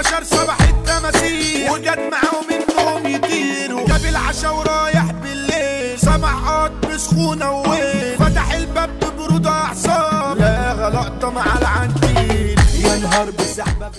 البشر صباح التماثيل وجد معاهم إنهم يطيروا. جاب العشا ورايح بالليل. سمع قط بسخونة وويل. فتح الباب ببرودة أعصاب. لا غلطة مع العنتيل يا نهار بسحبه